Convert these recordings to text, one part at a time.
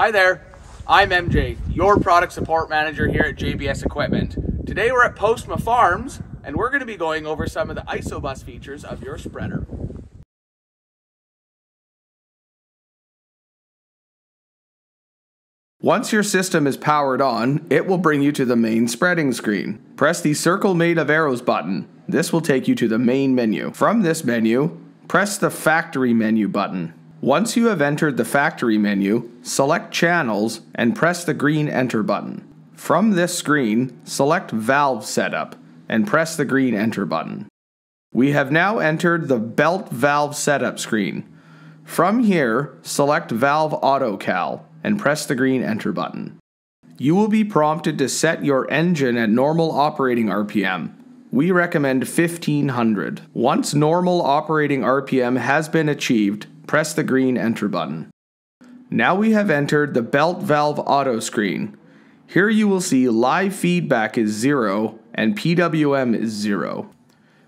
Hi there, I'm MJ, your product support manager here at JBS Equipment. Today we're at Postma Farms and we're going to be going over some of the ISOBUS features of your spreader. Once your system is powered on, it will bring you to the main spreading screen. Press the circle made of arrows button. This will take you to the main menu. From this menu, press the factory menu button. Once you have entered the factory menu, select channels and press the green enter button. From this screen, select valve setup and press the green enter button. We have now entered the belt valve setup screen. From here, select valve autocal and press the green enter button. You will be prompted to set your engine at normal operating RPM. We recommend 1500. Once normal operating RPM has been achieved, press the green enter button. Now we have entered the belt valve auto screen. Here you will see live feedback is 0 and PWM is 0.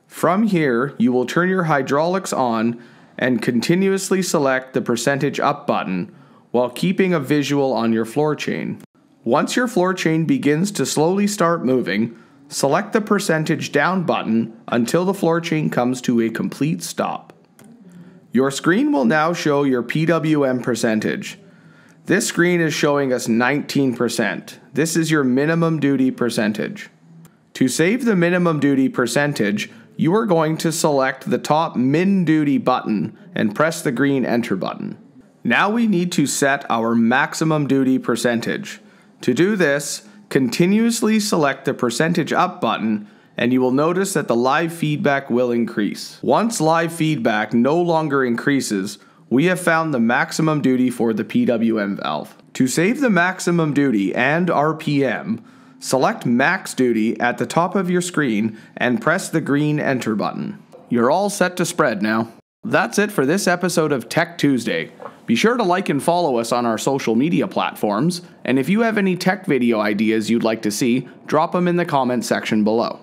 From here, you will turn your hydraulics on and continuously select the percentage up button while keeping a visual on your floor chain. Once your floor chain begins to slowly start moving, select the percentage down button until the floor chain comes to a complete stop. Your screen will now show your PWM percentage. This screen is showing us 19%. This is your minimum duty percentage. To save the minimum duty percentage, you are going to select the top min duty button and press the green enter button. Now we need to set our maximum duty percentage. To do this, continuously select the percentage up button and you will notice that the live feedback will increase. Once live feedback no longer increases, we have found the maximum duty for the PWM valve. To save the maximum duty and RPM, select max duty at the top of your screen and press the green enter button. You're all set to spread now. That's it for this episode of Tech Tuesday. Be sure to like and follow us on our social media platforms, and if you have any tech video ideas you'd like to see, drop them in the comment section below.